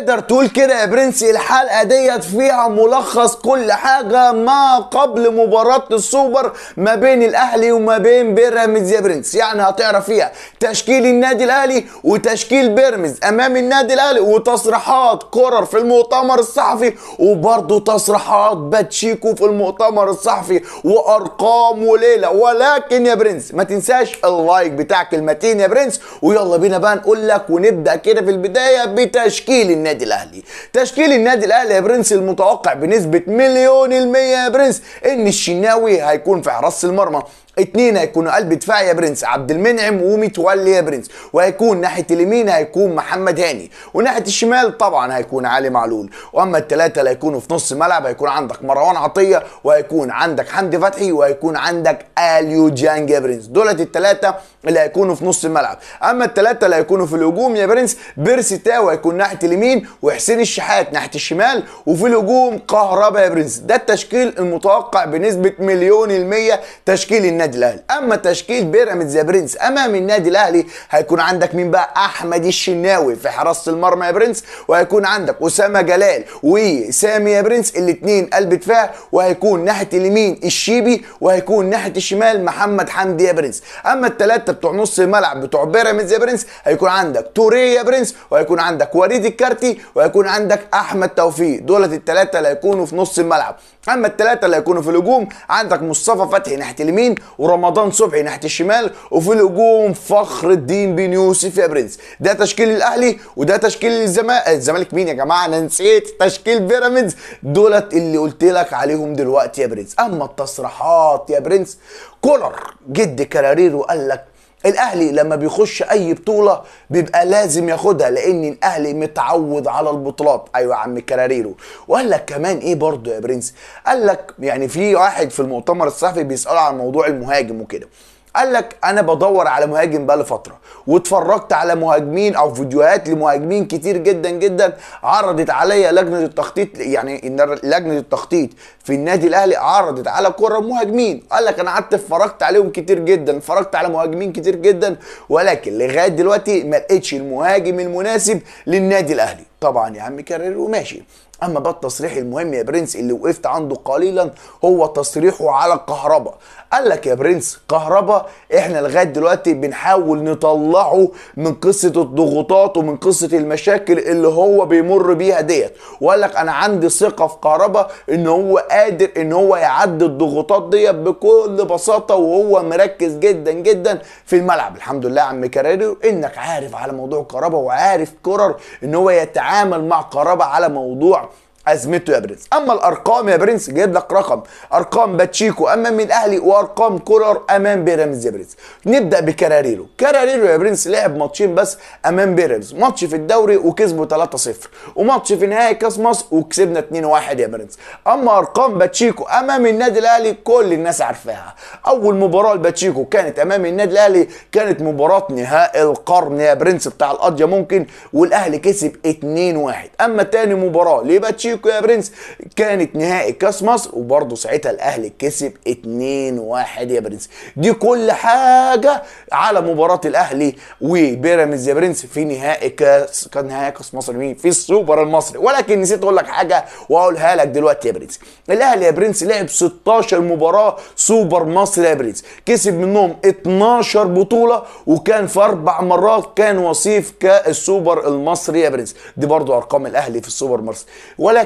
تقدر تقول كده يا برنس؟ الحلقة ديت فيها ملخص كل حاجة ما قبل مباراة السوبر ما بين الأهلي وما بين بيراميدز يا برنس. يعني هتعرف فيها تشكيل النادي الأهلي وتشكيل بيراميدز أمام النادي الأهلي وتصريحات كولر في المؤتمر الصحفي وبرضه تصريحات باتشيكو في المؤتمر الصحفي وأرقام وليلة. ولكن يا برنس ما تنساش ال like بتاعك المتين يا برنس. ويلا بينا بقى نقول لك ونبدأ كده في البداية بتشكيل النادي. الأهلي. تشكيل النادي الأهلي يا برنس المتوقع بنسبة مليون المية يا برنس إن الشناوي هيكون في حراسة المرمى. اتنين هيكونوا قلب دفاع يا برنس عبد المنعم ومتولي يا برنس. وهيكون ناحية اليمين هيكون محمد هاني وناحية الشمال طبعا هيكون علي معلول. وأما الثلاثه اللي هيكونوا في نص الملعب هيكون عندك مروان عطية وهيكون عندك حمدي فتحي وهيكون عندك آليو ديانج يا برنس. دولت الثلاثه اللي هيكونوا في نص الملعب. أما الثلاثه اللي هيكونوا في الهجوم يا برنس بيرسي تاو هيكون ناحية اليمين وحسين الشحات ناحية الشمال وفي الهجوم كهربا يا برنس. ده التشكيل المتوقع بنسبة مليون المية تشكيل النادي الأهلي. أما تشكيل بيراميدز يا برنس أمام النادي الأهلي هيكون عندك مين بقى؟ أحمد الشناوي في حراسة المرمى يا برنس وهيكون عندك أسامة جلال وسامي يا برنس الاثنين قلب دفاع وهيكون ناحية اليمين الشيبي وهيكون ناحية الشمال محمد حمدي يا برنس. أما الثلاثه بتوع نص الملعب بتوع بيراميدز يا برنس هيكون عندك توريه يا برنس وهيكون عندك وليد الكارتي وهيكون عندك أحمد توفيق. دولت الثلاثه اللي هيكونوا في نص الملعب. أما الثلاثه اللي هيكونوا في الهجوم عندك مصطفى فتحي ناحية اليمين ورمضان صبحي ناحية الشمال وفي الهجوم فخر الدين بن يوسف يا برنس. ده تشكيل الأهلي وده تشكيل الزمالك الزمالك مين يا جماعة؟ أنا نسيت تشكيل بيراميدز. دولت اللي قلت لك عليهم دلوقتي يا برنس. أما التصريحات يا برنس كولر جد كراريرو قال لك الأهلي لما بيخش أي بطولة بيبقى لازم ياخدها لأن الأهلي متعود على البطولات. أيوه عم كراريرو وقال لك كمان إيه برضه يا برنس؟ قال لك يعني في واحد في المؤتمر الصحفي بيسأله عن موضوع المهاجم وكده. قال لك أنا بدور على مهاجم بقالي فترة واتفرجت على مهاجمين أو فيديوهات لمهاجمين كتير جدا جدا عرضت عليا لجنة التخطيط يعني لجنة التخطيط في النادي الأهلي عرضت على كرة مهاجمين. قال لك أنا قعدت اتفرجت عليهم كتير جدا اتفرجت على مهاجمين كتير جدا ولكن لغاية دلوقتي ما لقيتش المهاجم المناسب للنادي الأهلي. طبعا يا عم كرر وماشي. أما بقى التصريح المهم يا برنس اللي وقفت عنده قليلا هو تصريحه على الكهرباء. قال لك يا برنس كهرباء إحنا لغاية دلوقتي بنحاول نطلعه من قصة الضغوطات ومن قصة المشاكل اللي هو بيمر بيها ديت. وقال لك أنا عندي ثقة في كهرباء إن هو قادر إن هو يعدي الضغوطات ديت بكل بساطة وهو مركز جدا جدا في الملعب. الحمد لله يا عم كراريرو إنك عارف على موضوع كهربا وعارف كولر إن هو يتعامل مع كهربا على موضوع أزمته يا برنس. أما الأرقام يا برنس جايب لك رقم. أرقام باتشيكو. امام الاهلي وأرقام كولر أمام بيراميدز يا برنس. نبدأ بكراريرو كراريرو يا برنس لعب ماتشين بس أمام بيراميدز ماتش في الدوري وكسبه 3-0 وماتش في نهائي كاس مصر وكسبنا 2-1 يا برنس. أما أرقام باتشيكو أمام النادي الأهلي كل الناس عارفاها. أول مباراة لباتشيكو كانت أمام النادي الأهلي كانت مباراة نهائي القرن يا برنس بتاع القاضية ممكن والأهلي كسب 2-1 أما تاني مباراة لباتشيكو تشيكو يا برنس. كانت نهائي كاس مصر وبرضه ساعتها الأهلي كسب 2-1 يا برنس. دي كل حاجة على مباراة الأهلي وبيراميدز يا برنس في نهائي كاس كان نهائي كاس مصر مين؟ في السوبر المصري. ولكن نسيت أقول لك حاجة وأقولها لك دلوقتي يا برنس. الأهلي يا برنس لعب 16 مباراة سوبر مصري يا برنس. كسب منهم 12 بطولة وكان في أربع مرات كان وصيف كالسوبر المصري يا برنس. دي برضه أرقام الأهلي في السوبر المصري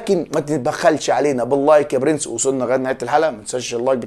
ولكن ما تتبخلش علينا. باللايك يا برنس وصلنا لغاية نهاية الحلقة. ما تنساش اللايك.